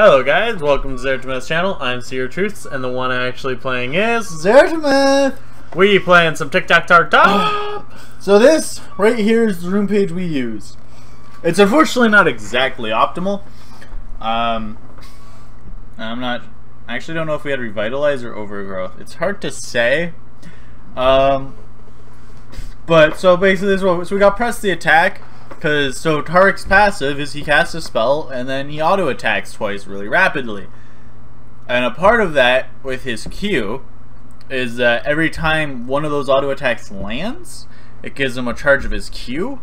Hello guys, welcome to Zaretameth's channel. I'm Seer Truths, and the one I'm actually playing is... Zaretameth! We playing some Tic-Tac-Tar-Top! So this, right here, is the rune page we use. It's unfortunately not exactly optimal. Um, I'm not... I actually don't know if we had Revitalize or Overgrowth. It's hard to say. Um, but, so basically this is what... So we got Press the Attack. Because, so Taric's passive is he casts a spell and then he auto attacks twice really rapidly. And a part of that with his Q is that every time one of those auto attacks lands, it gives him a charge of his Q,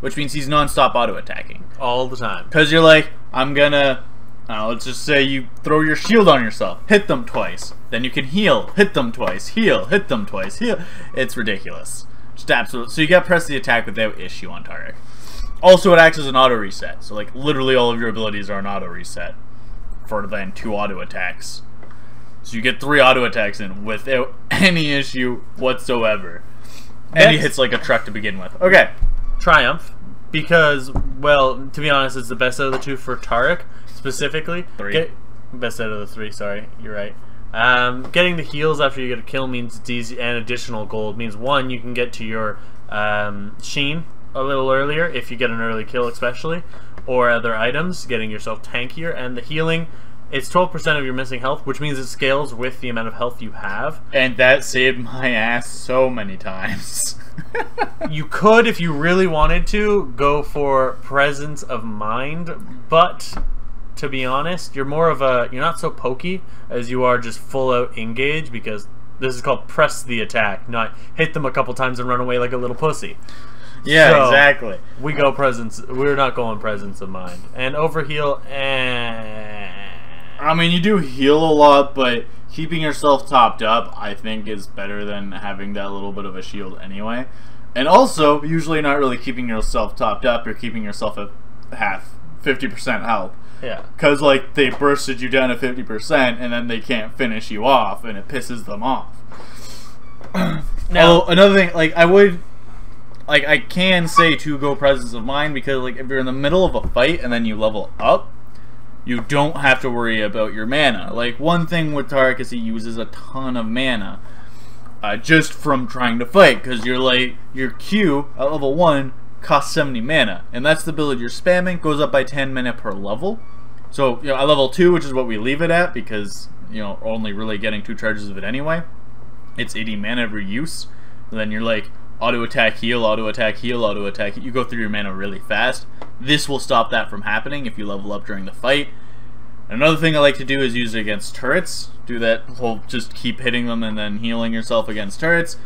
which means he's non-stop auto attacking. All the time. Because you're like, I'm gonna, uh, let's just say you throw your shield on yourself, hit them twice, then you can heal, hit them twice, heal, hit them twice, heal. It's ridiculous. Just absolute. So you got press the attack without issue on Taric. Also, it acts as an auto reset. So, like, literally all of your abilities are an auto reset for then two auto attacks. So you get three auto attacks in without any issue whatsoever. And he hits like a truck to begin with. Okay. Triumph. Because, well, to be honest, it's the best out of the two for Taric, specifically. Three. Get, best out of the three, sorry. You're right. Um, getting the heals after you get a kill means it's easy, and additional gold means, one, you can get to your um, Sheen a little earlier, if you get an early kill especially, or other items, getting yourself tankier, and the healing, it's 12% of your missing health, which means it scales with the amount of health you have. And that saved my ass so many times. you could, if you really wanted to, go for presence of mind, but to be honest, you're more of a you're not so pokey as you are just full out engage because this is called press the attack, not hit them a couple times and run away like a little pussy. Yeah, So- exactly. We go presence. We're not going presence of mind and overheal. And I mean, you do heal a lot, but keeping yourself topped up, I think, is better than having that little bit of a shield anyway. And also, usually not really keeping yourself topped up, you're keeping yourself at half, 50% health. Yeah. Because, like, they bursted you down to 50% and then they can't finish you off, and it pisses them off. Now- oh, another thing, like, I would. Like, I can say to go presence of mind because, like, if you're in the middle of a fight and then you level up, you don't have to worry about your mana. Like, one thing with Taric is he uses a ton of mana. Uh, just from trying to fight, because you're like, your Q at level 1 costs 70 mana, and that's the build you're spamming, goes up by 10 mana per level. So, you know, at level 2, which is what we leave it at, because, you know, only really getting two charges of it anyway, it's 80 mana every use. And then you're like, auto attack, heal, auto attack, heal, auto attack. You go through your mana really fast. This will stop that from happening if you level up during the fight. Another thing I like to do is use it against turrets. Do that whole just keep hitting them and then healing yourself against turrets.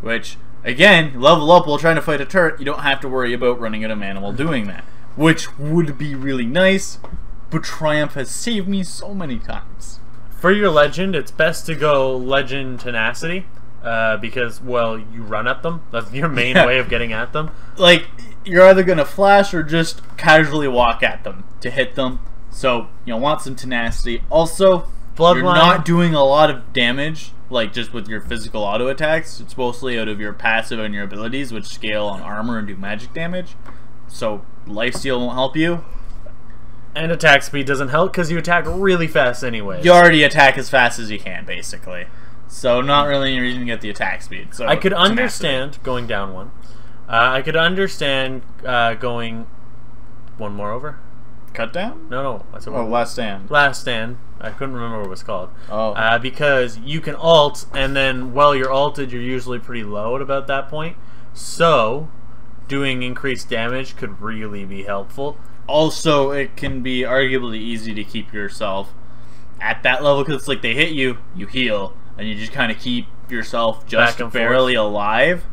Which, again, level up while trying to fight a turret, you don't have to worry about running out of mana while doing that. Which would be really nice, but Triumph has saved me so many times. For your legend, it's best to go legend tenacity. Uh, because well, you run at them. That's your main way of getting at them. like you're either gonna flash or just casually walk at them to hit them. So you know, want some tenacity. Also, Bloodline. you're not doing a lot of damage, like just with your physical auto attacks. It's mostly out of your passive and your abilities, which scale on armor and do magic damage. So lifesteal won't help you. And attack speed doesn't help because you attack really fast anyway. You already attack as fast as you can, basically. So not really any reason to get the attack speed. So I could understand going down one. Uh, I could understand uh, going one more over. cut down. No, no, I said Oh, last stand. last stand. I couldn't remember what it was called. Oh. Uh, because you can alt, and then while you're alted, you're usually pretty low at about that point. So, doing increased damage could really be helpful. also it can be arguably easy to keep yourself at that level because it's like they hit you, you heal, and you just kind of keep yourself just barely alive.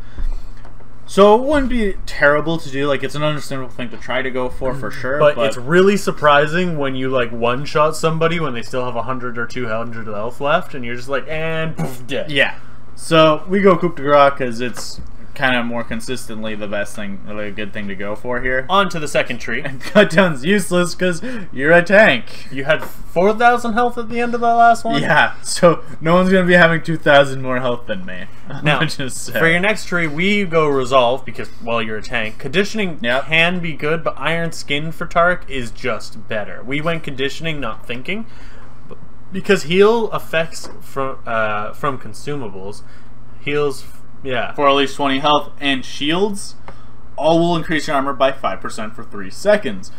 So it wouldn't be terrible to do. Like it's an understandable thing to try to go for for sure. But, it's really surprising when you like one shot somebody when they still have hundred or two hundred health left, and you're just like, and poof, dead. yeah. So we go coup de grace because it's kind of more consistently the best thing, really a good thing to go for here. On to the second tree. And cut down's useless because you're a tank. You had 4,000 health at the end of that last one? Yeah, so no one's gonna be having 2,000 more health than me. Now, just for your next tree, we go Resolve because, well, you're a tank. Conditioning Yep. can be good, but Iron Skin for Tark is just better. We went Conditioning not thinking. Because heal effects from uh, from consumables, heals, yeah. for at least 20 health and shields, all will increase your armor by 5% for 3 seconds.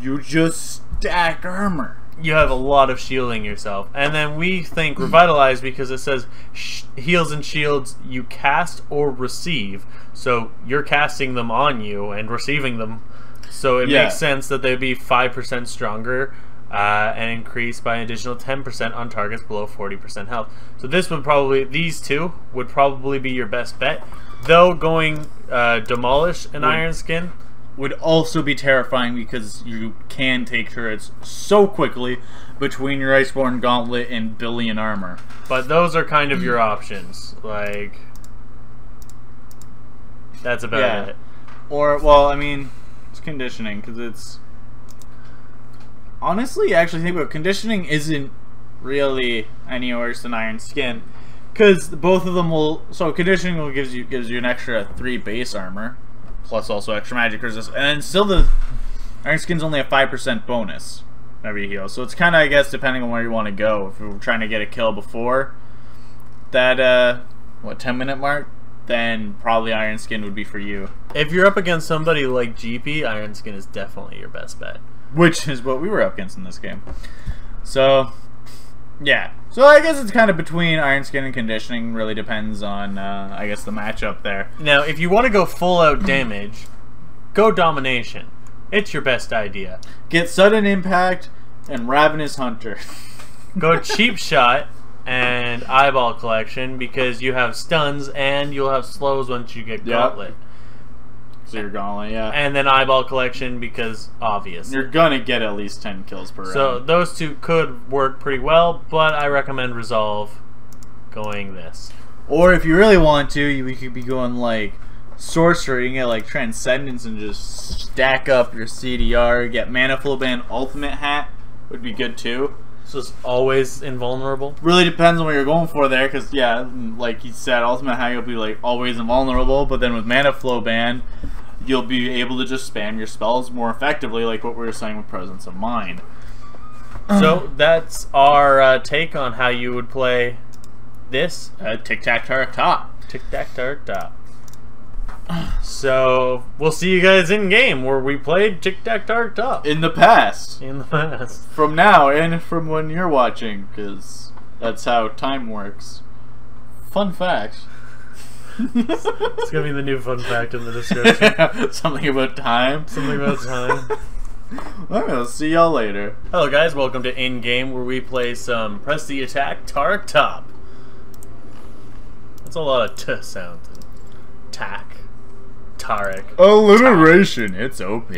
You just stack armor. you have a lot of shielding yourself. And then we think revitalize because it says sh- heals and shields you cast or receive. So you're casting them on you and receiving them. So it Yeah. makes sense that they'd be 5% stronger uh, and increase by an additional 10% on targets below 40% health. So this would probably, these two would probably be your best bet. Though going uh, demolish an Would- iron skin, Would also be terrifying because you can take turrets so quickly between your Iceborne Gauntlet and Billion Armor. But those are kind of your options. Like that's about Yeah. it. Or, well, I mean, it's conditioning because it's. Honestly, actually, think about it, conditioning isn't really any worse than Iron Skin, because both of them will. So conditioning will gives you gives you an extra three base armor, plus also extra magic resist, and still the Iron Skin's only a five percent bonus you heal. So it's kind of, I guess, depending on where you want to go. If you're trying to get a kill before that, uh, what ten minute mark, then probably Iron Skin would be for you. If you're up against somebody like GP, Iron Skin is definitely your best bet. Which is what we were up against in this game. So, yeah. So I guess it's kind of between Iron Skin and Conditioning. Really depends on, uh, I guess, the matchup there. Now, if you want to go full out damage, go Domination. It's your best idea. Get Sudden Impact and Ravenous Hunter. Go Cheap Shot and Eyeball Collection because you have stuns and you'll have slows once you get Yep. Gauntlet. So you're gauntlet, yeah. And then Eyeball Collection because obvious. you're gonna get at least 10 kills per So round. those two could work pretty well, but I recommend Resolve going this. Or if you really want to, you we could be going like sorcery and get like Transcendence and just stack up your CDR. Get Manaflow Band Ultimate Hat would be good too. So it's always invulnerable. really depends on what you're going for there, because yeah, like you said, Ultimate High you'll be like always invulnerable, but then with Mana Flow Band, you'll be able to just spam your spells more effectively, like what we were saying with Presence of Mind. So that's our uh, take on how you would play this Uh, Tic Tac Tac Top. Tic Tac Tark Top. So we'll see you guys in game where we played Tic Tac Tark Top In the past, in the past. from now and from when you're watching, because that's how time works. Fun fact. It's gonna be the new fun fact in the description. Something about time. Something about time. Alright, I'll see y'all later. Hello guys, welcome to In Game where we play some Press the Attack Tark Top. That's a lot of t sounds. Tack. Taric. Alliteration, it's OP.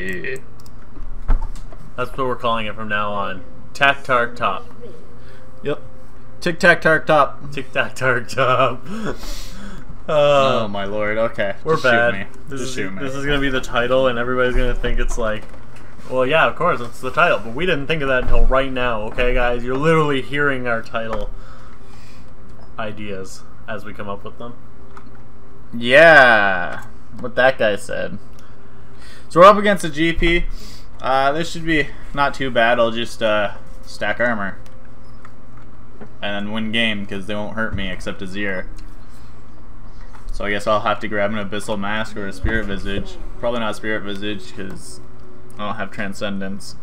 That's what we're calling it from now on. Tack Tark Top. Yep. Tic Tac Tac Top. Tic Tac Tark Top. Oh Uh, my lord. Okay. we're Just bad. This Just is this is gonna be the title, and everybody's gonna think it's like, well, yeah, of course, it's the title, but we didn't think of that until right now. Okay, guys, you're literally hearing our title ideas as we come up with them. yeah. What that guy said. So we're up against a GP. Uh, this should be not too bad. I'll just uh, stack armor. And then win game because they won't hurt me except Azir. So I guess I'll have to grab an Abyssal Mask or a Spirit Visage. Probably not Spirit Visage because I don't have Transcendence.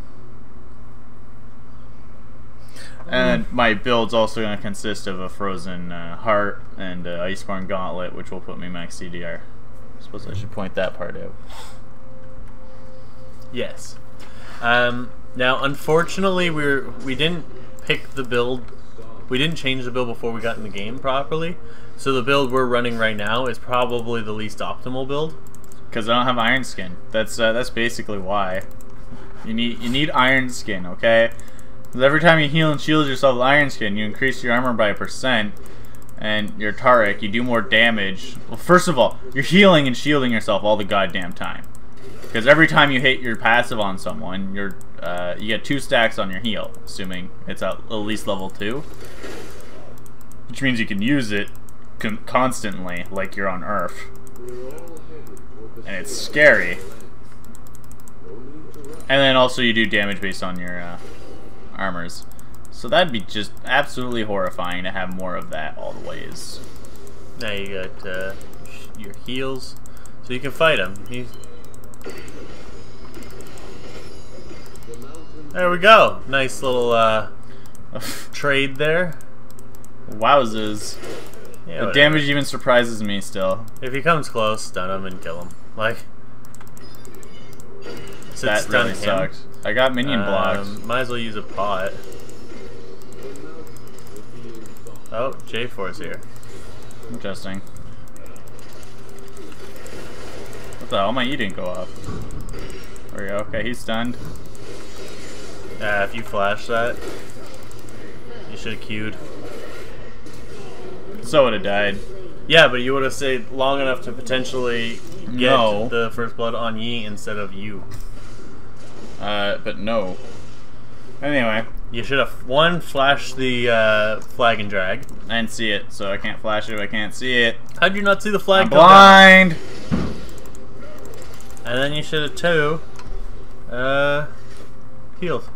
And my build's also going to consist of a Frozen uh, Heart and uh, Iceborne Gauntlet, which will put me max CDR. I suppose I should point that part out. Yes. Um, now, unfortunately, we are we didn't pick the build. We didn't change the build before we got in the game properly. So the build we're running right now is probably the least optimal build. Because I don't have Iron Skin. That's uh, that's basically why. You need you need Iron Skin, okay? 'Cause every time you heal and shield yourself with Iron Skin, you increase your armor by a percent, and your Taric, you do more damage. Well, first of all, you're healing and shielding yourself all the goddamn time. Because every time you hit your passive on someone, you're uh, you get two stacks on your heal, assuming it's at least level two. Which means you can use it constantly, like you're on Earth. And it's scary. And then also you do damage based on your uh, armors. So that'd be just absolutely horrifying to have more of that all the ways. Now you got uh, your heals, so you can fight him. He's... There we go. Nice little uh, trade there. Wowzers. Yeah, the damage even surprises me still. If he comes close, stun him and kill him. Like, that stun really him. sucked. I got minion blocks. Um, might as well use a pot. Oh, J4 is here. Interesting. What the hell? My E didn't go off. There we go. Okay, he's stunned. Yeah, if you flash that, you should have queued. So would have died. Yeah, but you would have stayed long enough to potentially get No. the first blood on Yi instead of you. Uh, but no. Anyway, You should have one flashed the uh, flag and drag. I didn't see it, so I can't flash it. I can't see it. How'd you not see the flag I'm come down? blind. And then you should have two uh, healed.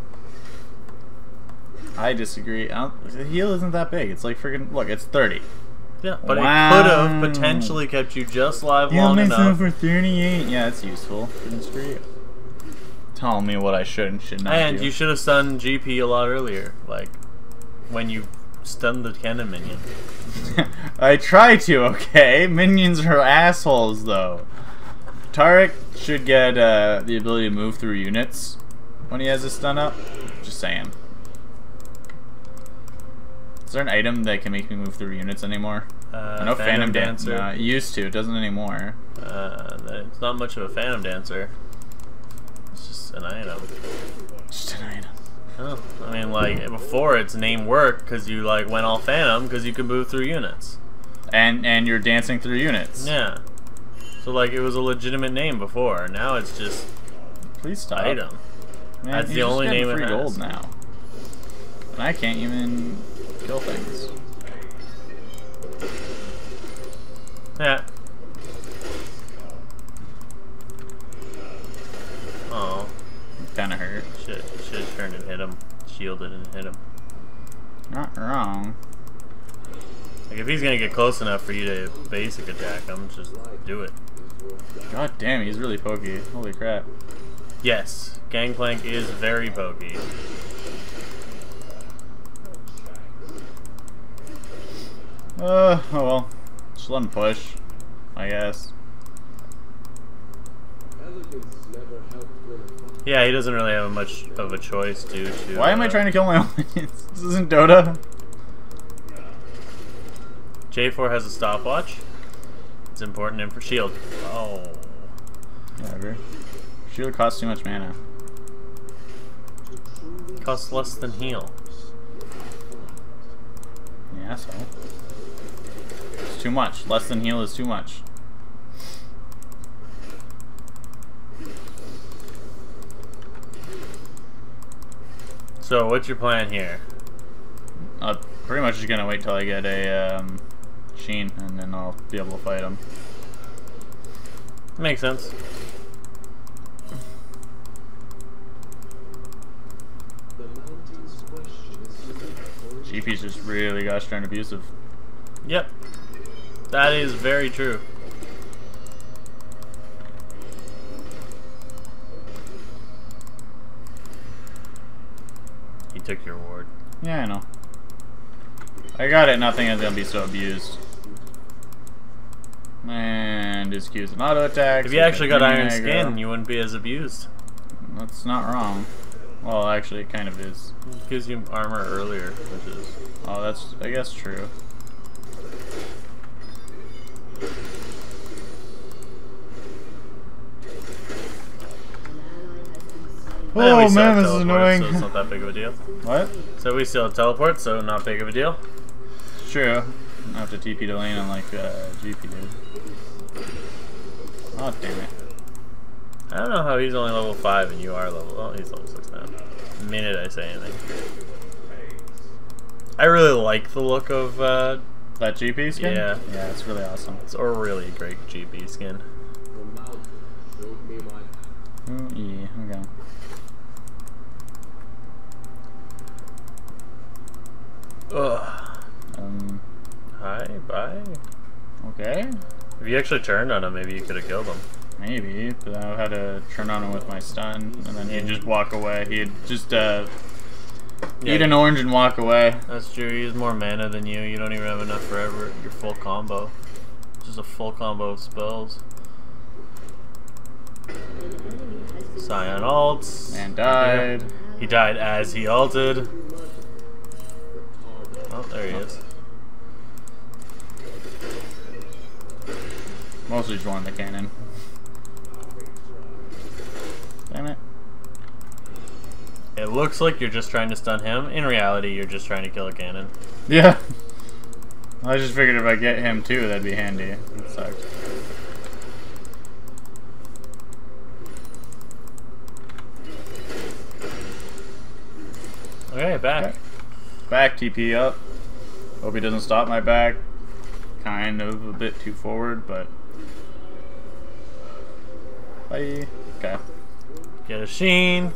I disagree. I don't, the heal isn't that big. It's like freaking look. It's thirty. Yeah, but Wow. it could have potentially kept you just live long enough. for thirty-eight. Yeah, it's useful. Freaking screw you. Tell me what I should and should not And do. you should have stunned GP a lot earlier, like when you stunned the cannon minion. I try to, okay? Minions are assholes, though. Taric should get uh, the ability to move through units when he has his stun up. Just saying. Is there an item that can make me move through units anymore? Uh, I know Phantom, Dancer. Dancer. No, it used to. It doesn't anymore. Uh, it's not much of a Phantom Dancer. It's just an item. Just an item. Oh, I mean, like before, its name worked because you like went all Phantom because you could move through units. And and you're dancing through units. Yeah. So like it was a legitimate name before. Now it's just Please stop. item. Man, That's the only name it free has. gold now. And I can't even kill things. Yeah. Oh, Kind of hurt. shit! Should have turned and hit him, shielded and hit him. Not wrong. Like if he's gonna get close enough for you to basic attack him, just do it. God damn, he's really pokey. Holy crap. Yes, Gangplank is very pokey. Uh, oh well. Just let him push, I guess. Yeah, he doesn't really have much of a choice due to. Why am I uh, trying to kill my own? This isn't Dota. J4 has a stopwatch. It's important in for shield. Oh. Whatever. Shield costs too much mana. Costs less than heal. Yeah, so. It's too much. Less than heal is too much. So, what's your plan here? I'm pretty much just gonna wait till I get a um, Sheen, and then I'll be able to fight him. Makes sense. GP's just really gosh darn abusive. Yep. That is very true. He took your ward. Yeah, I know. I got it. Nothing is gonna be so abused. And his Q's an auto attack. If you actually got Iron Skin, you wouldn't be as abused. That's not wrong. Well, actually, it kind of is. It gives you armor earlier, which is Oh, that's I guess true. Oh still man, have this is teleport, annoying. So it's not that big of a deal. what? So we still have teleport, so not big of a deal. True. I have to TP to lane on like uh, GP did. Oh damn it. I don't know how he's only level 5 and you are level... Oh, he's level 6 now. The minute I say anything. I really like the look of... Uh, That GP skin? Yeah. Yeah, it's really awesome. it's a really great GP skin. Ooh, yeah, okay. Ugh. Um, Hi, bye. okay. If you actually turned on him, maybe you could have killed him. Maybe, but I had to turn on him with my stun, and then he'd just walk away. He'd just uh, Yeah. eat an orange and walk away. That's true. He has more mana than you. You don't even have enough for ever your full combo. Just a full combo of spells. Sion ults. And died. He died as he ulted. Oh, there he is. Mostly just wanted the cannon. Damn it. It looks like you're just trying to stun him. In reality, you're just trying to kill a cannon. Yeah. I just figured if I get him too, that'd be handy. It sucked. Okay, back. Okay. Back TP up. Hope he doesn't stop my back. Kind of a bit too forward, but. Bye. Okay. Get a sheen.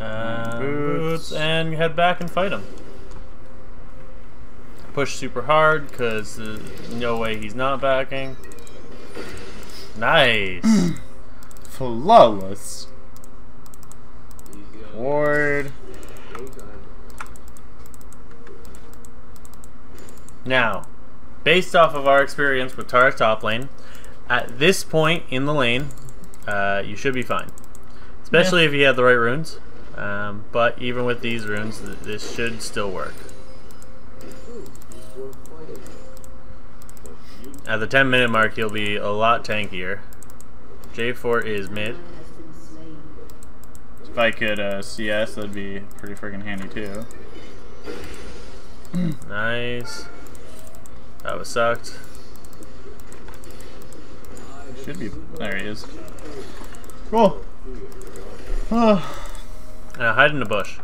Uh, Boots. boots. And head back and fight him. Push super hard because uh, no way he's not backing. Nice. Flawless. Ward. Now, based off of our experience with Taric top lane, at this point in the lane, uh, you should be fine. Especially if you have the right runes. Um, but even with these runes, th- this should still work. At the 10 minute mark, he'll be a lot tankier. J4 is mid. If I could uh, CS, that'd be pretty freaking handy too. Nice. That was sucked. Should be. There he is. Cool. Oh. Uh, hide in the bush.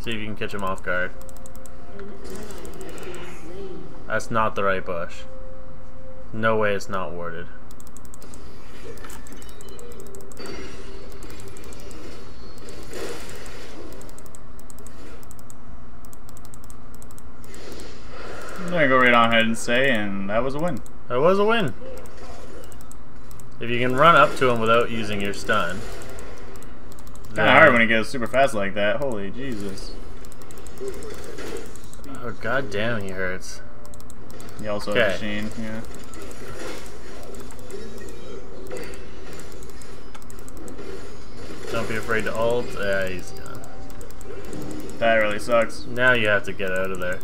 See if you can catch him off guard. That's not the right bush. No way it's not warded. I'm gonna go right on ahead and say, and that was a win. That was a win. If you can run up to him without using your stun. Kinda hard when he goes super fast like that. Holy Jesus. Oh god damn he hurts. He also has a Okay. Sheen, yeah. Don't be afraid to ult. Yeah, he's gone. That really sucks. Now you have to get out of there.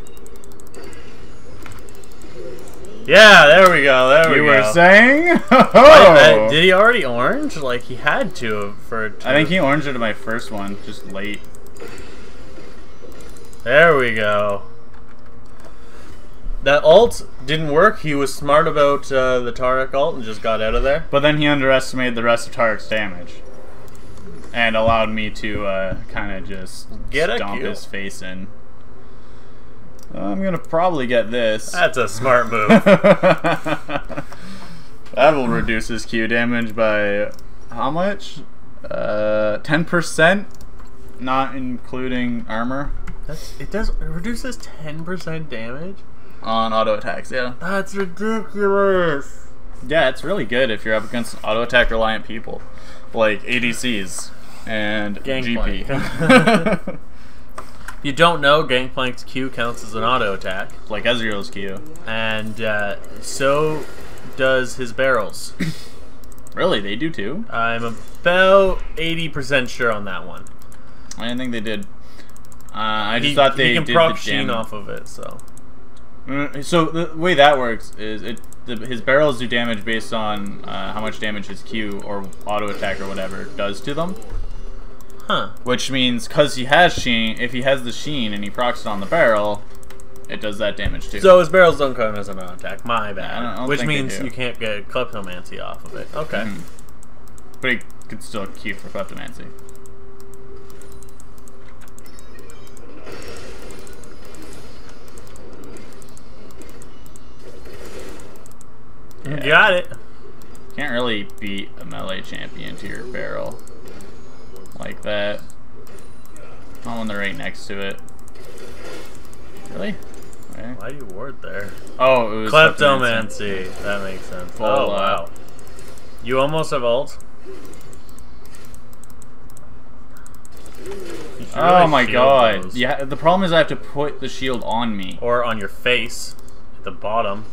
Yeah, there we go. There You we were go. saying? I- Oh! I- did he already orange? Like he had to for. I think he oranged it to my first one, just late. There we go. That ult didn't work. He was smart about uh, the Taric ult and just got out of there. But then he underestimated the rest of Taric's damage. And allowed me to uh, kind of just Get a stomp his face in. I'm gonna probably get this. That's a smart move. that will reduce his Q damage by how much? Uh, 10%, not including armor That's, it does. It reduces ten percent damage. on auto attacks. Yeah. That's ridiculous. Yeah, it's really good if you're up against auto attack reliant people, like ADCs and Gangplank. GP. If you don't know, Gangplank's Q counts as an auto attack, like Ezreal's Q. and uh, so does his barrels. Really, they do too. I'm about eighty percent sure on that one. I didn't think they did. Uh, I just thought they he can did proc the Sheen off of it. So Mm, So the way that works is it the, his barrels do damage based on uh, how much damage his Q or auto attack or whatever does to them. Huh? Which means because he has Sheen, if he has the Sheen and he procs it on the barrel, it does that damage too. So his barrels don't count as an attack. My bad. I don't- I don't Which means you can't get kleptomancy off of it. Okay. Mhm. But he could still keep for kleptomancy. You Got it. Can't really beat a melee champion to your barrel like that. Not when they're right next to it. Really? Okay. Why do you ward there? Oh, it was Kleptomancy. That makes sense. Full, oh uh, wow. You almost have ult. Oh really my god. those. Yeah, the problem is I have to put the shield on me. Or on your face at the bottom.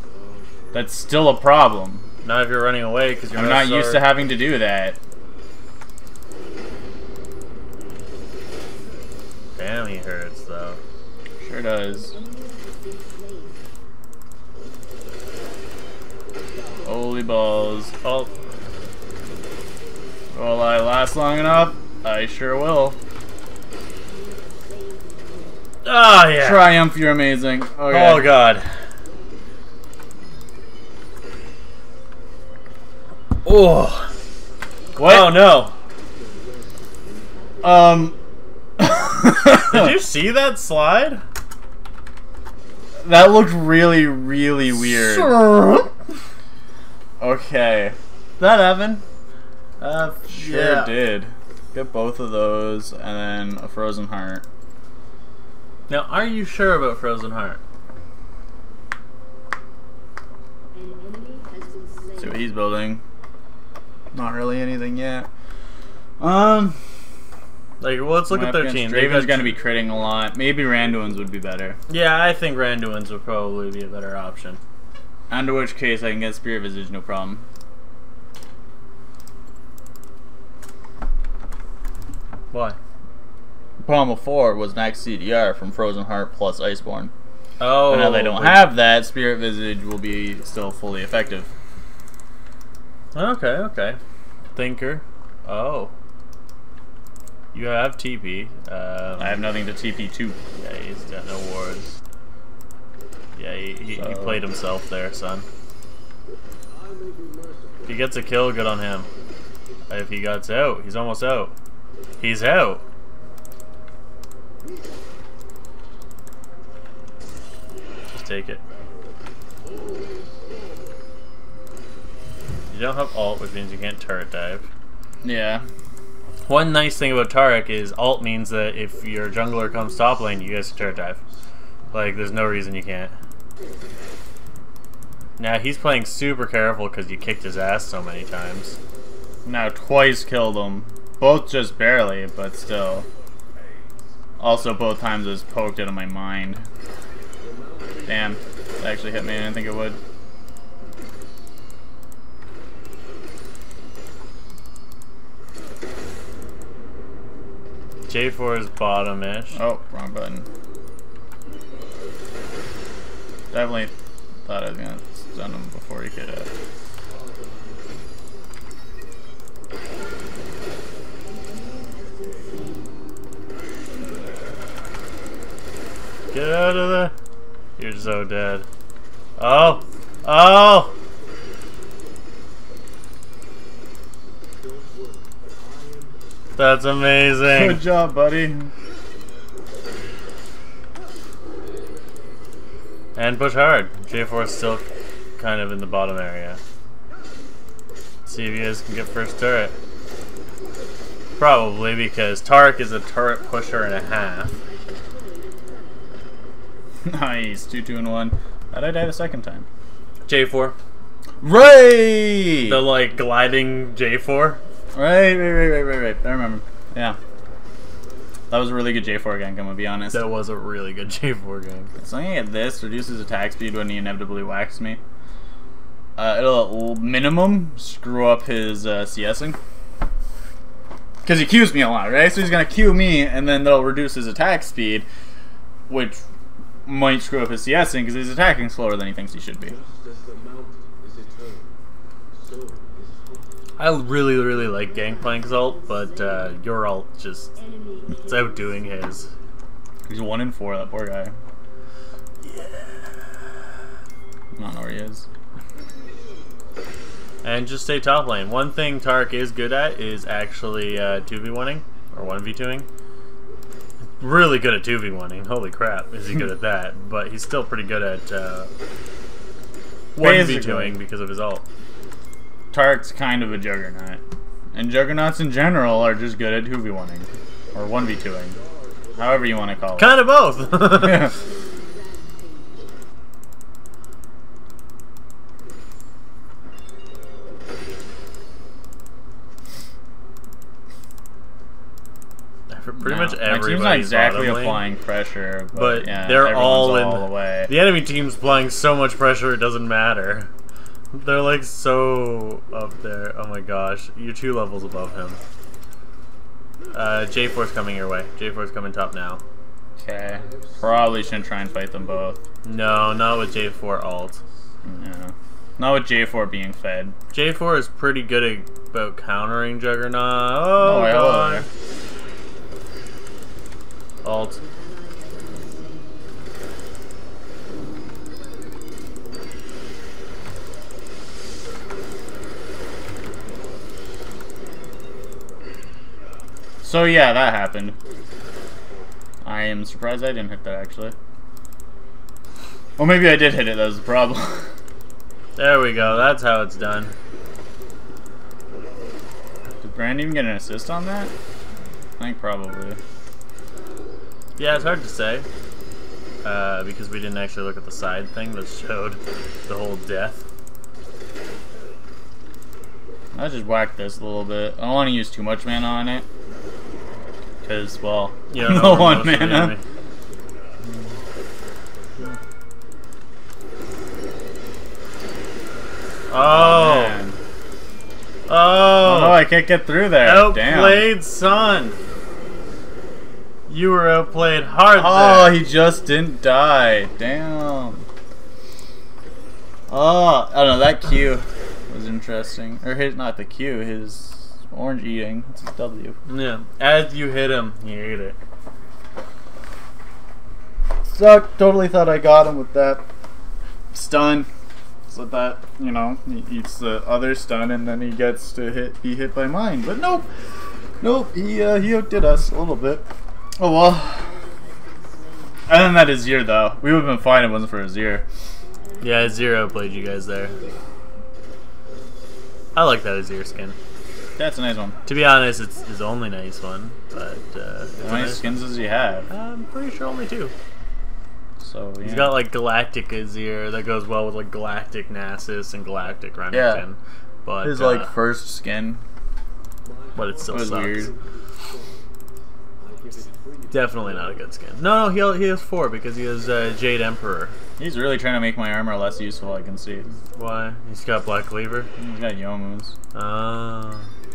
That's still a problem. Not if you're running away because you're I'm not used to having to do that. Damn, he hurts though. Sure does. Holy balls. Oh, Will I last long enough? I sure will. oh yeah. Triumph, you're amazing. Okay. Oh god. Oh. What? Oh no. Um. Did you see that slide? that looked really, really weird. Okay. That happened. Uh, Sure yeah. did. Get both of those, and then a frozen heart. Now, are you sure about Frozen Heart? See what he's building. Not really anything yet. Um, Like, well, let's look going at up their against team. Draven's They've gonna be critting a lot. Maybe Randuin's would be better. Yeah, I think Randuin's would probably be a better option. Under which case I can get Spirit Visage, no problem. Why? The problem before was max CDR from Frozen Heart plus Iceborne. Oh, But now they don't have that, Spirit Visage will be still fully effective. Okay, okay. Thinker. Oh. You have TP. Um, I have nothing to TP to. Yeah, he's got no wards. Yeah, he, he, he played himself there, son. If he gets a kill, good on him. If he gets out, he's almost out. He's out. Just take it. You don't have alt, which means you can't turret dive. Yeah. One nice thing about Taric is alt means that if your jungler comes top lane, you guys can turret dive. Like, there's no reason you can't. Now, he's playing super careful because you kicked his ass so many times. Now twice killed him. Both just barely, but still. Also, both times it was poked out of my mind. Damn. That actually hit me. I didn't think it would. J4 is bottom-ish. Oh, wrong button. Definitely thought I was gonna stun him before he could. Uh... Get out of there. You're so dead. Oh! Oh! That's amazing. Good job, buddy. And push hard. J4 is still kind of in the bottom area. See if you guys can get first turret. Probably because Tark is a turret pusher and a half. nice, two, two, and one. How'd I die the second time? J4. Ray! The like gliding J4. Right, right, right, right, right, right. I remember. Yeah. That was a really good J4 gank, I'm gonna be honest. That was a really good J4 gank. game. Something get this reduces attack speed when he inevitably whacks me. Uh, it'll at minimum screw up his uh, CSing. Because he Qs me a lot, right? So he's gonna Q me, and then that'll reduce his attack speed, which might screw up his CSing because he's attacking slower than he thinks he should be. I really, really like Gangplank's ult, but uh, your ult just it's outdoing his. He's one in four, that poor guy. Yeah. I don't know where he is. And just stay top lane. One thing Tark is good at is actually uh, 2v1ing or 1v2ing. Really good at 2v1ing. Holy crap, is he good at that? But he's still pretty good at uh, 1v2ing because of his ult. Tark's kind of a juggernaut. And juggernauts in general are just good at 2v1ing. Or 1v2ing. However you want to call it. Kind of both. Yeah. Pretty No, much my team's not exactly applying pressure, but, But yeah, they're all in- all the way. The enemy team's applying so much pressure it doesn't matter. They're like so up there. Oh my gosh. You're two levels above him. Uh, J4's coming your way. J4's coming top now. Okay. Probably shouldn't try and fight them both. No, not with J4 alt. Yeah. Not with J4 being fed. J4 is pretty good about countering Juggernaut. Oh, wait, god. Alt. So yeah, that happened. I am surprised I didn't hit that actually. Well, maybe I did hit it. That was the problem. There we go. That's how it's done. Did Brand even get an assist on that? I think probably. Yeah, it's hard to say. Uh, because we didn't actually look at the side thing that showed the whole death. I'll just whacked this a little bit. I don't want to use too much mana on it. Because, well, You I'm know low where on most of the mana. Oh, Man. oh, Oh, no, I can't get through there. Damn. outplayed, son. You were outplayed hard Oh, there. he just didn't die. Damn. Oh, I don't know. That Q was interesting. Or his, not the Q, his orange eating. It's a W. Yeah, as you hit him, he ate it. Suck. Totally thought I got him with that stun. So that, you know, he eats the other stun and then he gets to hit be hit by mine. But nope. Nope, he uh, he outdid us a little bit. Oh well. And then that Azir though. We would have been fine if it wasn't for Azir. Yeah, Zero played you guys there. I like that Azir skin. That's a nice one. To be honest, it's his only nice one, but uh, How many nice- skins does he have? I'm pretty sure only two. So yeah. He's got like Galactic Azir that goes well with like Galactic Nasus and Galactic Renekton. But his uh, like first skin but it still was sucks. weird. Definitely not a good skin. No, no, he he has four because he has uh, Jade Emperor. He's really trying to make my armor less useful. I can see. Why? He's got Black Cleaver. He's got Youmuu's. Ah. Like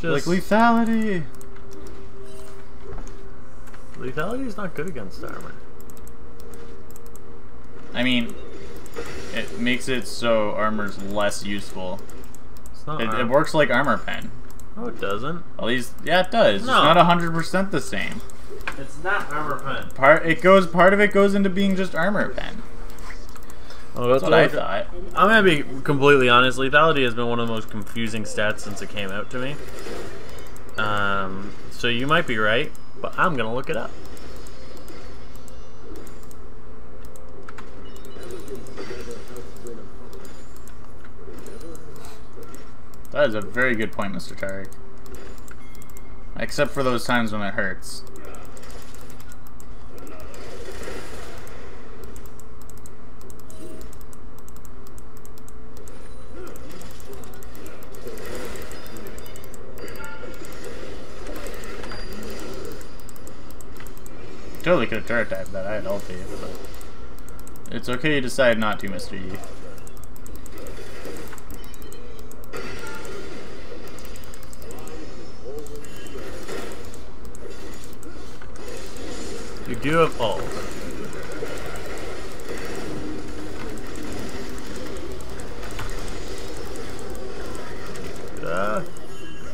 Just lethality. lethality is not good against armor. I mean, it makes it so armor's less useful. It's not. It, it works like armor pen. No, it doesn't. At least, yeah, it does. No. It's not hundred percent the same. It's not armor pen. Part it goes. Part of it goes into being just armor pen. Oh, That's what I thought. I'm gonna be completely honest. Lethality has been one of the most confusing stats since it came out to me. Um, so you might be right, but I'm gonna look it up. That is a very good point, Mr. Taric. Except for those times when it hurts. Totally could have turret typed that. I had ulti, but it's okay. You decide not to, Mr. Yi. You do have ult. Uh,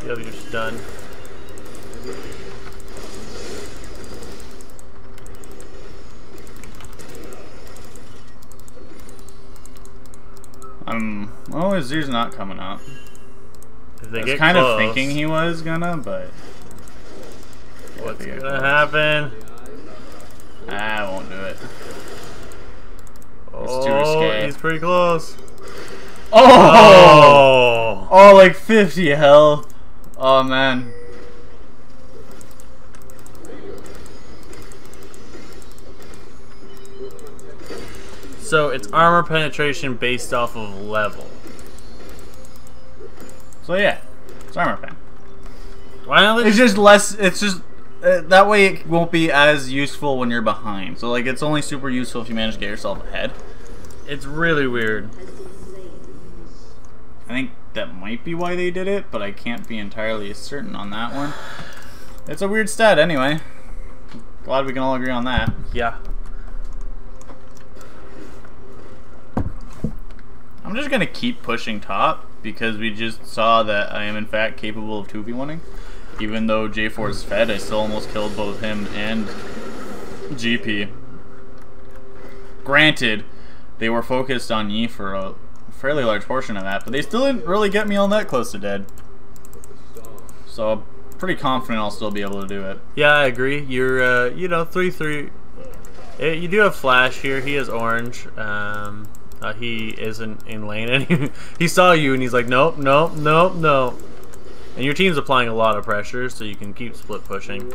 you have your stun. Well, Azir's not coming up. I was kind close, of thinking he was gonna, but what's gonna close. happen? Ah, I won't do it. oh, too risque. he's pretty close. Oh! Oh! Oh, like 50 health. Oh, man. So it's armor penetration based off of level. So, yeah. It's armor pen. Why don't It's just less, it's just, uh, that way it won't be as useful when you're behind. So, like, it's only super useful if you manage to get yourself ahead. It's really weird. I think that might be why they did it, but I can't be entirely certain on that one. It's a weird stat anyway. Glad we can all agree on that. Yeah. I'm just gonna keep pushing top because we just saw that I am in fact capable of 2v1ing. Even though J4 is fed, I still almost killed both him and GP. Granted, they were focused on Yi for a fairly large portion of that, but they still didn't really get me all that close to dead. So I'm pretty confident I'll still be able to do it. Yeah, I agree. You're, uh, you know, three three. Eh, you do have Flash here. He is orange. Um, uh, he isn't in lane, and he, he saw you, and he's like, nope, nope, nope, nope. And your team's applying a lot of pressure, so you can keep split pushing.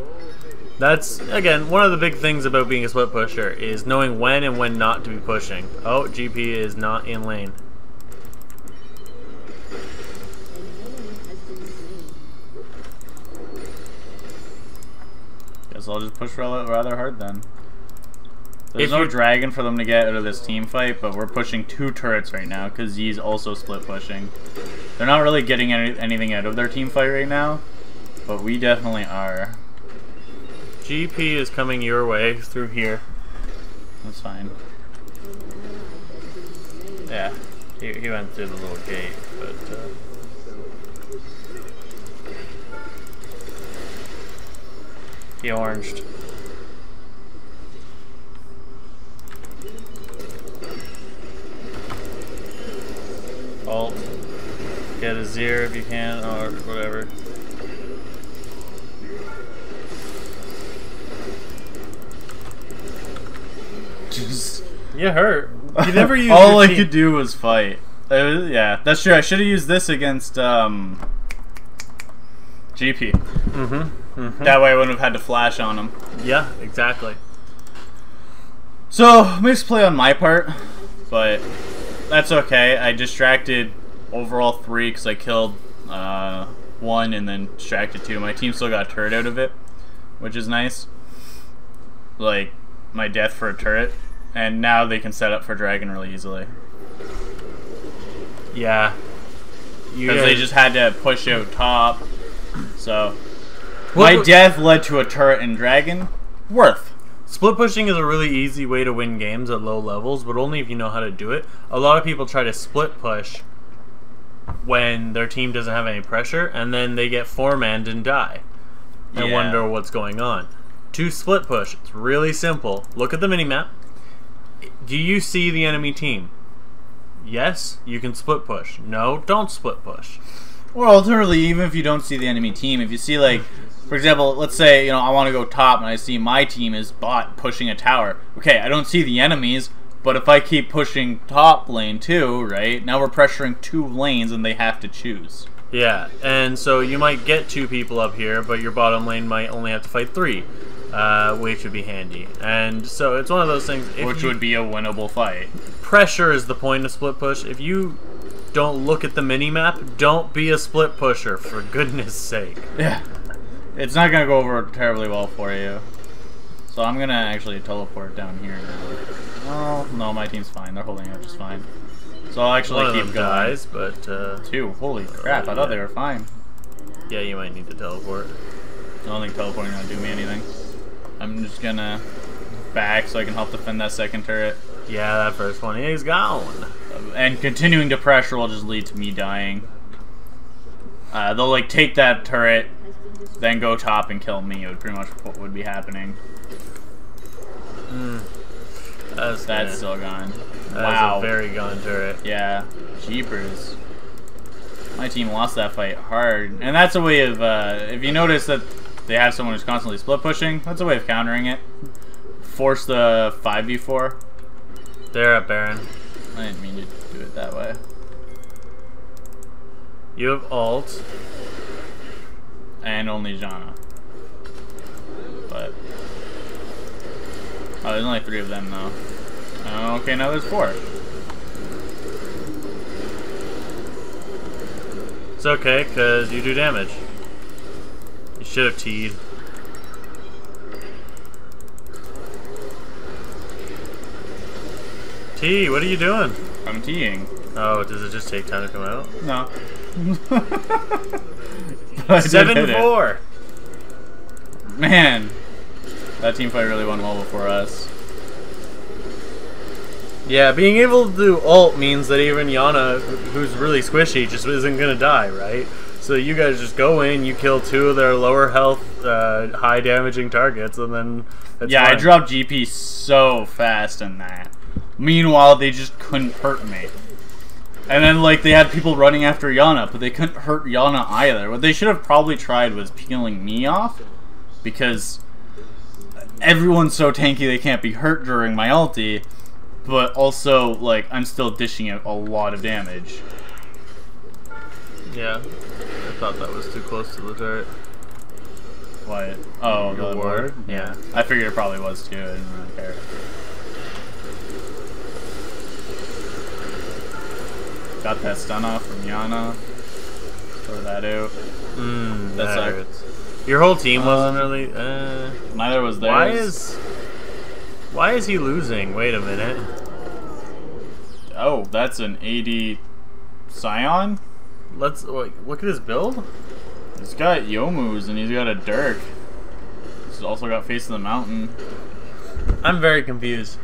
That's again one of the big things about being a split pusher is knowing when and when not to be pushing. Oh, GP is not in lane. Guess I'll just push rather, rather hard then. There's If no dragon for them to get out of this team fight, but we're pushing two turrets right now because Z's also split pushing. They're not really getting any, anything out of their team fight right now, but we definitely are. GP is coming your way through here. That's fine. Yeah, he, he went through the little gate, but. Uh... He oranged. Alt. Get a zero if you can, or whatever. Just You hurt. You never use All I team- could do was fight. Was- yeah, that's true. I should have used this against um, GP. Mm-hmm. mm-hmm. That way I wouldn't have had to flash on him. Yeah, exactly. So, misplay on my part, but that's okay. I distracted overall three because I killed uh, one and then distracted two. My team still got a turret out of it, which is nice. Like, my death for a turret. And now they can set up for dragon really easily. Yeah. Because they just had to push out top. So, What- my death led to a turret and dragon. Worth. Split pushing is a really easy way to win games at low levels, but only if you know how to do it. A lot of people try to split push when their team doesn't have any pressure, and then they get four manned and die, and Yeah. wonder what's going on. To split push, it's really simple. Look at the minimap. Do you see the enemy team? Yes, you can split push. No, don't split push. Or alternatively, even if you don't see the enemy team, if you see like, for example, let's say you know I want to go top and I see my team is bot pushing a tower. Okay, I don't see the enemies, but if I keep pushing top lane too, right? Now we're pressuring two lanes and they have to choose. Yeah, and so you might get two people up here, but your bottom lane might only have to fight three, uh, which would be handy. And so it's one of those things. If which would be a winnable fight. pressure is the point of split push. If you don't look at the mini map, don't be a split pusher for goodness sake. Yeah. It's not gonna go over terribly well for you. So I'm gonna actually teleport down here now. Oh no, my team's fine. They're holding out just fine. So I'll actually One of keep them going. dies, but uh, Two. Holy crap! I thought they were fine. yeah, you might need to teleport. I don't think teleporting gonna do me anything. I'm just gonna back so I can help defend that second turret. Yeah, that first one, he's gone. And continuing to pressure will just lead to me dying. Uh, they'll like take that turret, then go top and kill me. It would pretty much what would be happening. That's, That's yeah, still gone. that wow. a very gone turret. yeah. Jeepers. My team lost that fight hard. And that's a way of, uh, if you notice that they have someone who's constantly split pushing, that's a way of countering it. Force the 5v4. They're at Baron. I didn't mean to do it that way. You have ult. And only Janna. But. Oh, there's only three of them, though. Oh, okay, now there's four. It's okay, because you do damage. You should have teed. T, what are you doing? I'm teeing. Oh, does it just take time to come out? No. Seven it. four. Man, that team fight really went well before us. Yeah, being able to do ult means that even Yana, who's really squishy, just isn't gonna die, right? So you guys just go in, you kill two of their lower health, uh, high damaging targets, and then it's yeah, I dropped GP so fast in that. Meanwhile, they just couldn't hurt me. And then, like, they had people running after Yana, but they couldn't hurt Yana either. What they should have probably tried was peeling me off, because everyone's so tanky they can't be hurt during my ulti, but also, like, I'm still dishing out a lot of damage. Yeah, I thought that was too close to the turret. What? Oh, Your the ward? Yeah. I figured it probably was too. I didn't really care. Got that stun off from Yana. Throw that out. Mmm, That that sucked. Your whole team wasn't Um, really. Uh, Neither was theirs. why is why is he losing? Wait a minute. Oh, that's an 80 Sion? Let's wait, look at his build. He's got Youmuu's and he's got a Dirk. He's also got Face of the Mountain. I'm very confused.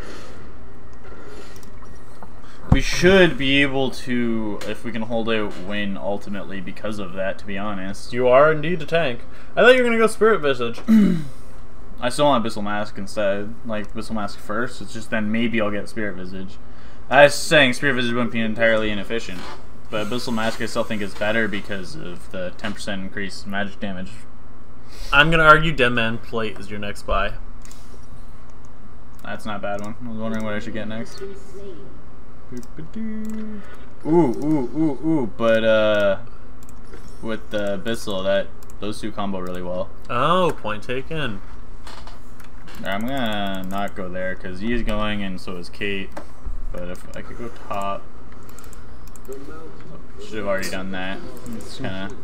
We should be able to, if we can hold out, win ultimately because of that, to be honest. You are indeed a tank. I thought you were gonna go Spirit Visage. I still want Abyssal Mask instead. Like, Abyssal Mask first. It's just then maybe I'll get Spirit Visage. I was saying Spirit Visage wouldn't be entirely inefficient. But Abyssal Mask I still think is better because of the 10% increase in magic damage. I'm gonna argue Dead Man Plate is your next buy. That's not a bad one. I was wondering what I should get next. Ooh, ooh, ooh, ooh. But, uh, with the Abyssal, that, those two combo really well. Oh, point taken. I'm gonna not go there because he's going and so is Kate. But if I could go top, should have already done that. It's kind of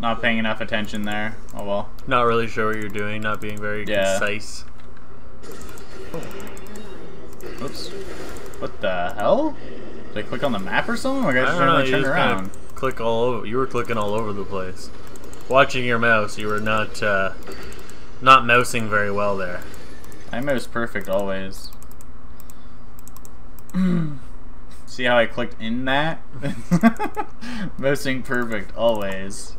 not paying enough attention there. Oh well. Not really sure what you're doing. Not being very Yeah. concise. Oops. What the hell? Did I click on the map or something? Like I I just don't know. randomly You turned just around. click all over. You were clicking all over the place. Watching your mouse, you were not uh, not mousing very well there. I mouse perfect always. See how I clicked in that? Mousing perfect always.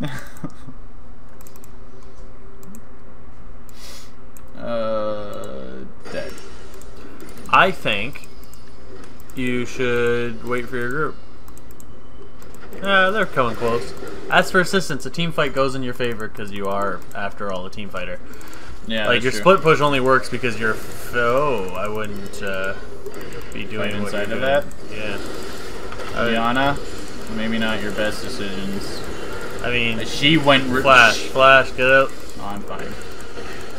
uh, dead. I think you should wait for your group. Uh, they're coming close. As for assistance, a team fight goes in your favor because you are, after all, a team fighter. Yeah, like your true. split push only works because you're. F- oh, I wouldn't uh, be doing inside of doing. Yeah. I, Liana, maybe not your best decisions. I mean, She went flash, flash, get out. Oh, I'm fine.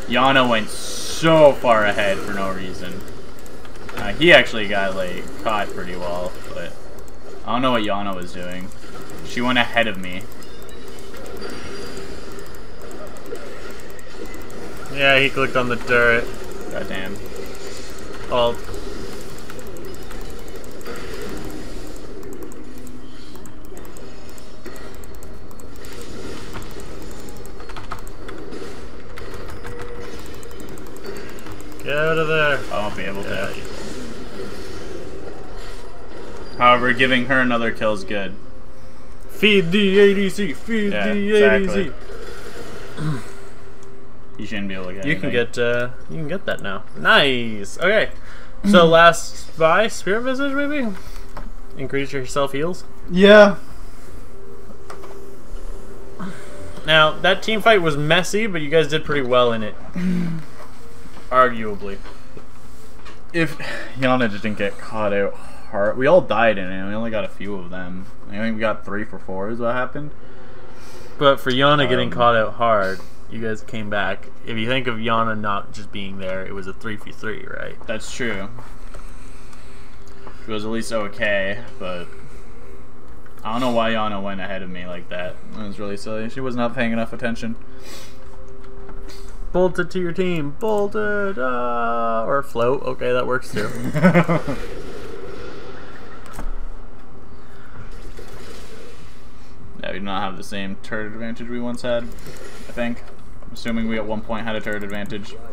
Yana went so far ahead for no reason. Uh, he actually got like caught pretty well, but I don't know what Yana was doing. She went ahead of me. Yeah, he clicked on the turret. Goddamn. Alt. Get out of there. I won't be able to. Yeah. However, giving her another kill is good. Feed the ADC. Feed Yeah, the exactly. ADC. You shouldn't be able to get. You can get uh, you can get that now. Nice. Okay. So last buy Spirit Visage maybe. increase your self heals. Yeah. Now that team fight was messy, but you guys did pretty well in it. Arguably. If Yana just didn't get caught out hard, we all died in it. We only got a few of them. I think we got three for four. Is what happened. But for Yana getting Um, caught out hard, you guys came back. If you think of Yana not just being there, it was a three v three, right? That's true. It was at least okay, but I don't know why Yana went ahead of me like that. It was really silly. She was not paying enough attention. Bolted to your team, bolted, uh, or float. Okay, that works too. Yeah, we do not have the same turret advantage we once had, I think. Assuming we at one point had a turret advantage.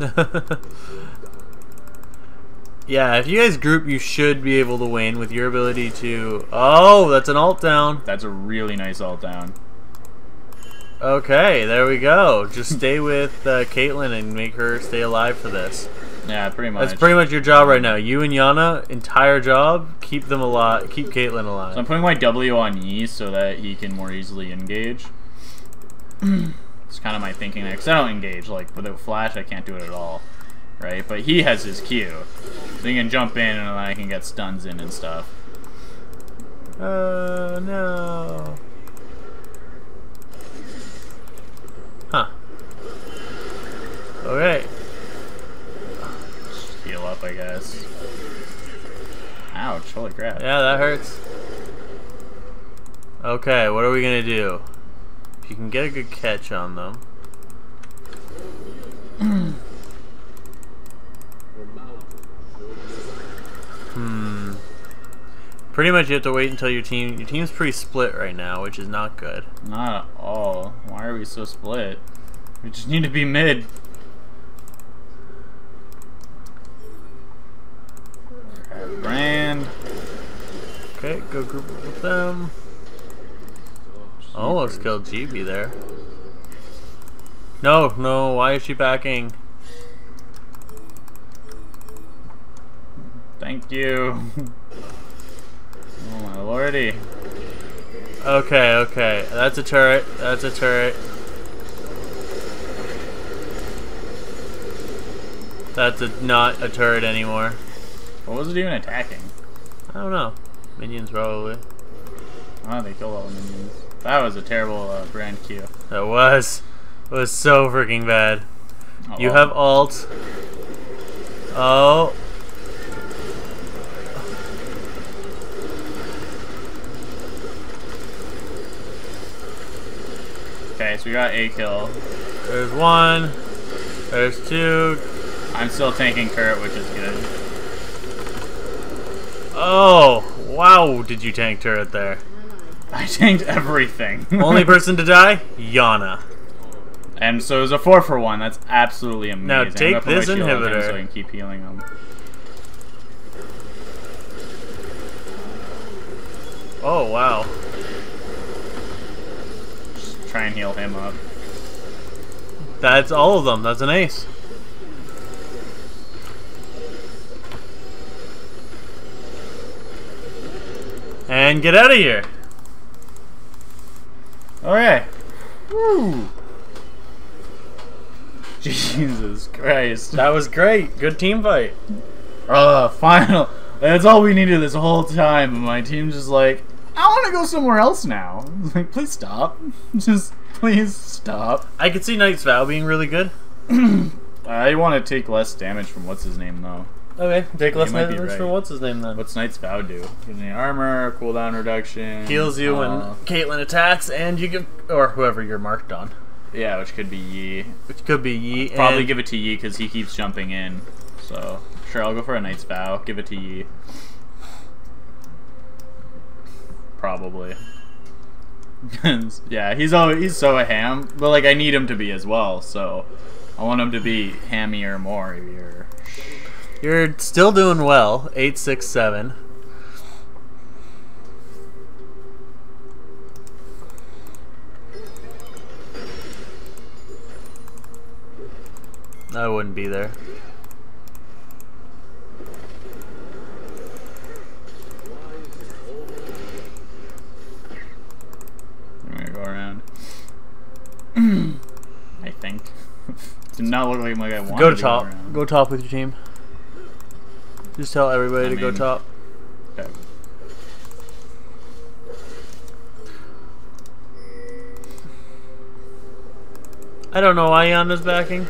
yeah, if you guys group, you should be able to win with your ability to. Oh, that's an alt down. That's a really nice alt down. Okay, there we go. Just stay with uh, Caitlyn and make her stay alive for this. Yeah, pretty much. That's pretty much your job right now. You and Yana, entire job, keep them alive, keep Caitlyn alive. So I'm putting my W on Yi so that he can more easily engage. it's kind of my thinking there, because I don't engage. Like, without Flash, I can't do it at all. Right? But he has his Q. So he can jump in and then I can get stuns in and stuff. Oh no. Huh. Okay. Just heal up, I guess. Ouch, holy crap. Yeah, that hurts. Okay, what are we gonna do? If you can get a good catch on them. hmm. Pretty much you have to wait until your team your team's pretty split right now, which is not good. Not at all. Why are we so split? We just need to be mid. Brand. Okay, go group up with them. Oh, Almost killed GP there. No, no, why is she backing? Thank you. oh my lordy. Okay, okay. That's a turret. That's a turret. That's a, not a turret anymore. What was it even attacking? I don't know. Minions probably. Oh, they killed all the minions. That was a terrible uh, brand Q. That was. It was so freaking bad. Oh, You well. have alt. Oh. Okay, so we got a kill. There's one. There's two. I'm still tanking Kurt, which is good. Oh. Wow, did you tank turret there? I tanked everything. Only person to die? Yana. And so it was a four for one. That's absolutely amazing. Now take this shield on him inhibitor. so I can keep healing him. Oh, wow. Just try and heal him up. That's all of them. That's an ace. And get out of here. Okay. Woo. Jesus Christ. That was great. Good team fight. Uh, final. That's all we needed this whole time. My team's just like, I want to go somewhere else now. Like, please stop. Just please stop. I could see Knight's Vow being really good. I want to take less damage from what's his name though. Okay, take less damage right. from what's his name then. What's Knight's Vow do? Gives me armor, cooldown reduction. Heals you when uh, Caitlyn attacks, and you give or whoever you're marked on, Yeah, which could be Yi. which could be Yi. Probably give it to Yi because he keeps jumping in. So sure, I'll go for a Knight's Vow. Give it to Yi. Probably. yeah, he's always, he's so a ham, but like I need him to be as well. So I want him to be hammier, more or you're still doing well. 867. I wouldn't be there. I'm gonna go around. I think. Did not look like my guy wanted go to, to top. Go top with your team. Just tell everybody I to go top. Okay. I don't know why Yanda's backing.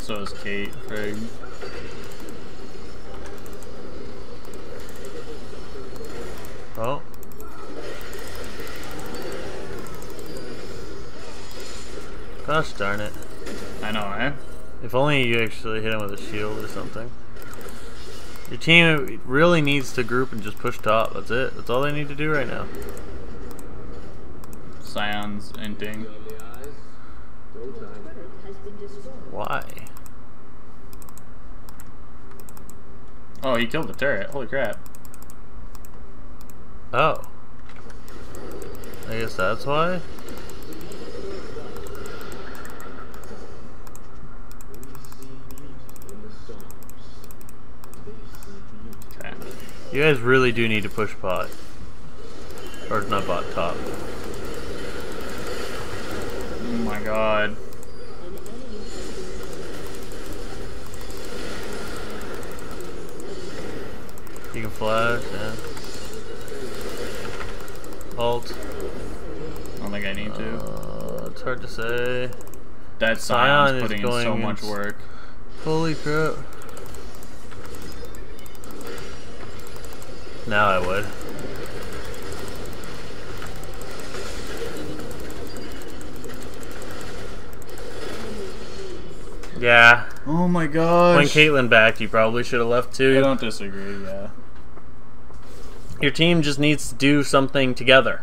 So is Kate, Craig. Oh. Gosh darn it. I know, eh? If only you actually hit him with a shield or something. Your team really needs to group and just push top. That's it. That's all they need to do right now. Sion's inting. Why? Oh, he killed the turret. Holy crap. Oh. I guess that's why? Okay. You guys really do need to push bot. Or not bot, top. Oh my god. You can flash, yeah. Alt. I don't think I need to. Uh, it's hard to say. That Sion Sion's is putting in so much work. Holy crap. Now I would. Yeah. Oh my gosh. When Caitlyn backed, you probably should have left too. I don't disagree, yeah. Your team just needs to do something together.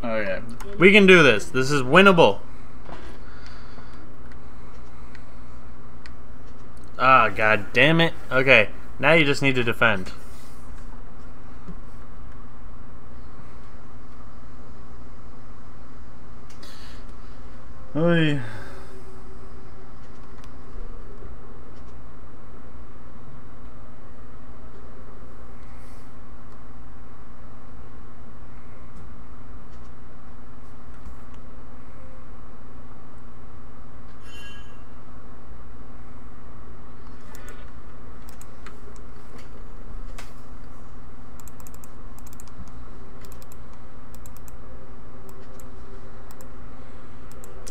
Oh yeah. We can do this. This is winnable. Ah, god damn it. Okay, now you just need to defend. Oy.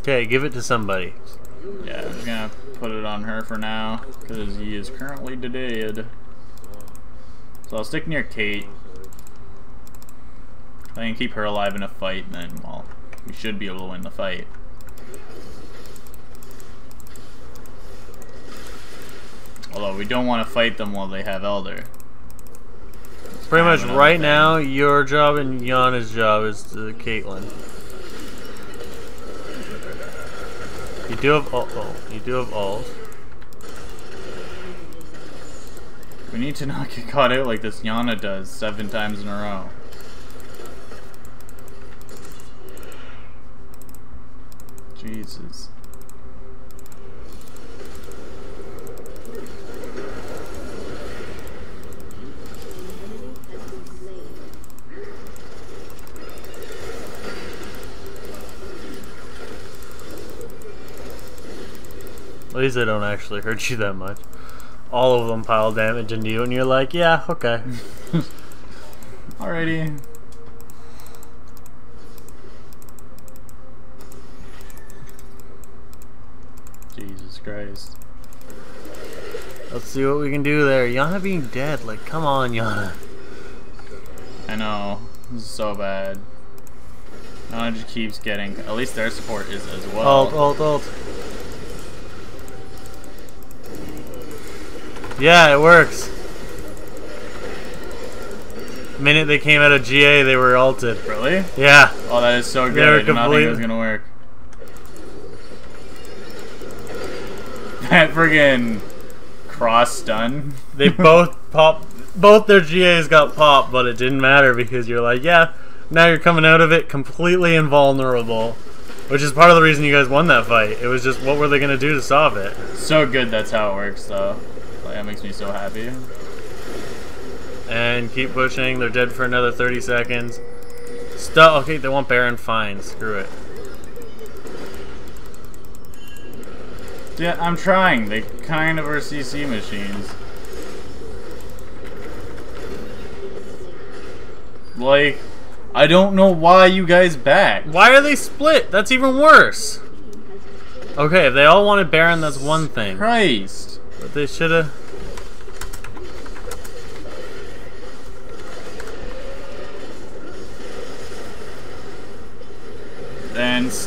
Okay, give it to somebody. Yeah, I'm gonna put it on her for now, because he is currently dead. So I'll stick near Kate. If I can keep her alive in a fight, and then, well, we should be able to win the fight. Although we don't want to fight them while they have Elder. Pretty much right thing. now, your job and Yana's job is to Caitlyn. You do have ult. Oh, you do have ult. We need to not get caught out like this Yana does seven times in a row. Jesus. Least they don't actually hurt you that much. All of them pile damage into you, and you're like, yeah, okay. Alrighty. Jesus Christ. Let's see what we can do there. Yana being dead, like, come on, Yana. I know. This is so bad. It just keeps getting. At least their support is as well. Ult, ult, ult. Yeah, it works. The minute they came out of GA, they were ulted. Really? Yeah. Oh, that is so good. I did not think it was gonna work. That friggin' cross stun. They both pop. Both their GAs got popped, but it didn't matter because you're like, yeah, now you're coming out of it completely invulnerable. Which is part of the reason you guys won that fight. It was just what were they gonna do to solve it? So good that's how it works though. That makes me so happy. And keep pushing. They're dead for another 30 seconds. Stop. Okay, they want Baron. Fine. Screw it. Yeah, I'm trying. They kind of are CC machines. Like, I don't know why you guys back. Why are they split? That's even worse. Okay, if they all wanted Baron, that's one thing. Christ. But they should have.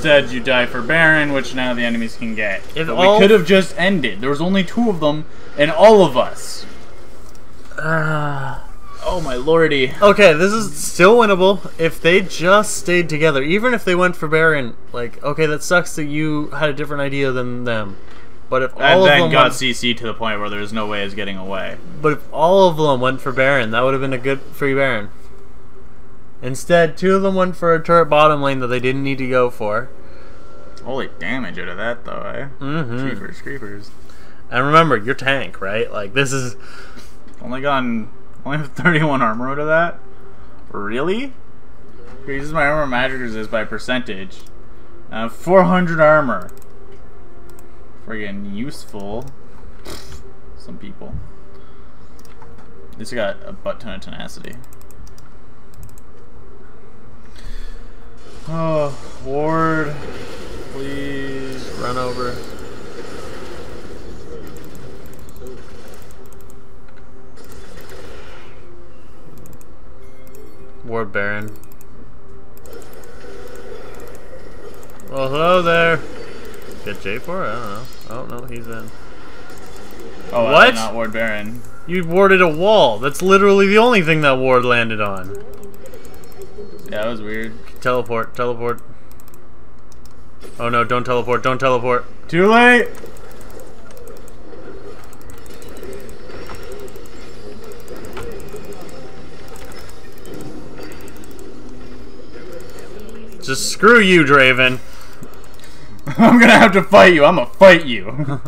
Instead, you die for Baron, which now the enemies can get. If but all- we could have just ended. There was only two of them, and all of us. Ah. Oh my lordy. Okay, this is still winnable if they just stayed together. Even if they went for Baron, like, okay, that sucks that you had a different idea than them. But if all And of then them got went, CC to the point where there was no way of getting away. but if all of them went for Baron, that would have been a good free Baron. Instead, two of them went for a turret bottom lane that they didn't need to go for. Holy damage out of that, though, eh? Mm-hmm. Creepers, creepers. And remember, you're tank, right? Like this is Only gotten only have 31 armor out of that. Really? Increases my armor magic resist by percentage. Uh, 400 armor. Friggin' useful. Some people. This got a butt ton of tenacity. Oh, ward, please. run over. Ward Baron. Well, hello there. Get J4? I don't know. Oh, no, he's in. Oh, I What? did not ward Baron. You warded a wall. That's literally the only thing that ward landed on. Yeah, that was weird. Teleport, teleport. Oh no, don't teleport, don't teleport. Too late. Just screw you, Draven. I'm gonna have to fight you. I'm gonna fight you.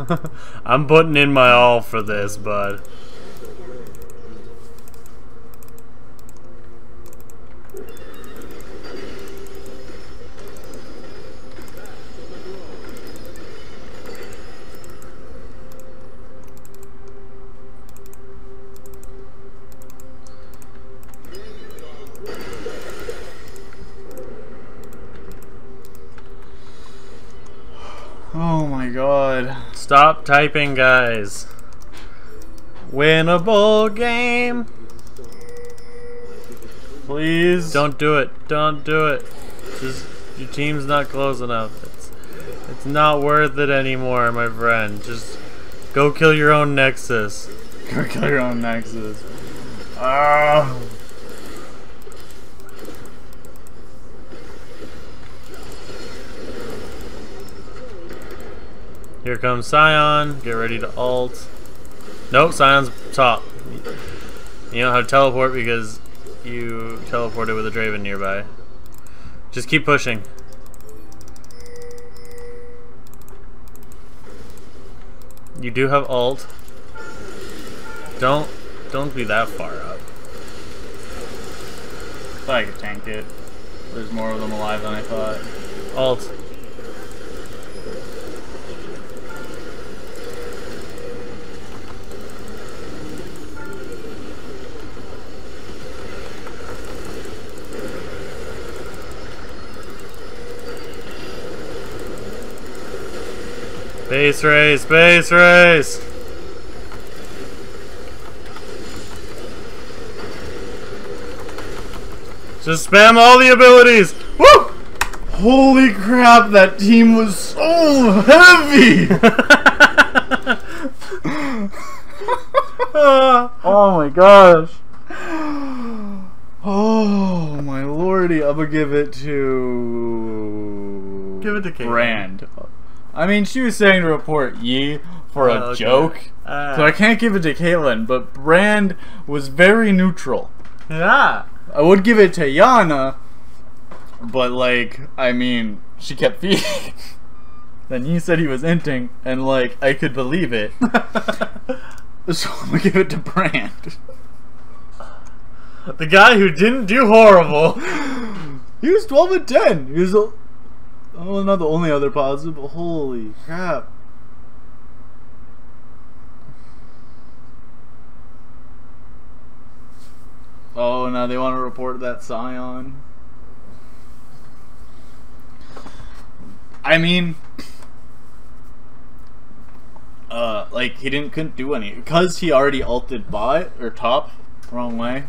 I'm putting in my all for this, bud. Stop typing, guys. Winnable game. Please. Don't do it. Don't do it. Just your team's not close enough. It's it's not worth it anymore, my friend. Just go kill your own Nexus. Go kill your own Nexus. Ah. Here comes Sion. Get ready to ult. Nope, Sion's top. You don't have to teleport because you teleported with a Draven nearby. Just keep pushing. You do have ult. Don't don't be that far up. Thought I could tank it. There's more of them alive than I thought. Ult. Base race, base race! Just spam all the abilities! Woo! Holy crap, that team was so heavy! oh my gosh. Oh my lordy, I'm gonna give it to. Give it to Caitlyn. Brand. I mean, she was saying to report Yi for a okay. joke. Ah. So I can't give it to Caitlyn, but Brand was very neutral. Yeah. I would give it to Yana but like, I mean, she kept feeding. then he said he was inting, and like, I could believe it. so I'm gonna give it to Brand. The guy who didn't do horrible. He was 12 and 10. He was, oh, not the only other positive, but holy crap. Oh, now they want to report that Sion. I mean, uh, like he didn't couldn't do any because he already ulted bot or top, wrong way.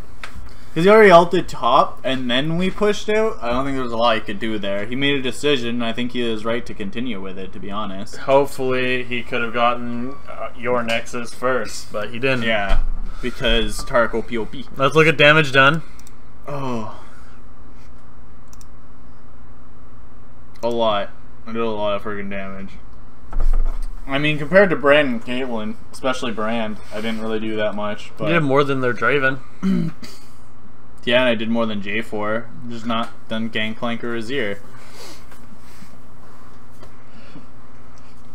Because he already ulted top and then we pushed out. I don't think there was a lot he could do there. He made a decision. I think he is right to continue with it. To be honest. Hopefully, he could have gotten uh, your Nexus first, but he didn't. Yeah, because Tarko POP. Let's look at damage done. Oh. A lot. I did a lot of freaking damage. I mean, compared to Brand and Caitlyn, especially Brand, I didn't really do that much. But You did more than their Draven. yeah, and I did more than J4. Just not done Gangplank or Azir.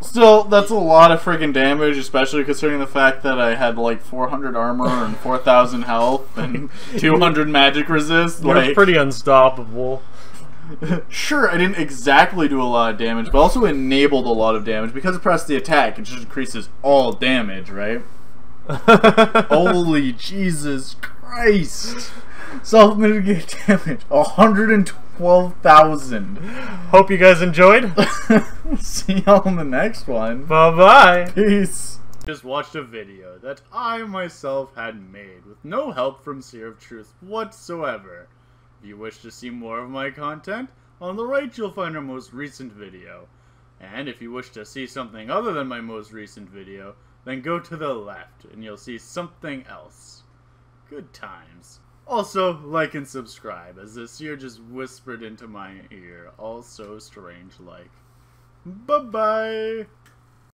Still, that's a lot of friggin' damage, especially considering the fact that I had like 400 armor and 4,000 health and 200 magic resist. You're Like, pretty unstoppable. Sure, I didn't exactly do a lot of damage, but also enabled a lot of damage because it pressed the attack. It just increases all damage, right? Holy Jesus Christ! Self mitigate damage 112,000. Hope you guys enjoyed. See y'all in the next one. bye bye. Peace. Just watched a video that I myself had made with no help from Seer of Truth whatsoever. If you wish to see more of my content, on the right you'll find our most recent video. And if you wish to see something other than my most recent video, then go to the left and you'll see something else. Good times. Also, like and subscribe, as this year just whispered into my ear, all so strange like. Bye bye!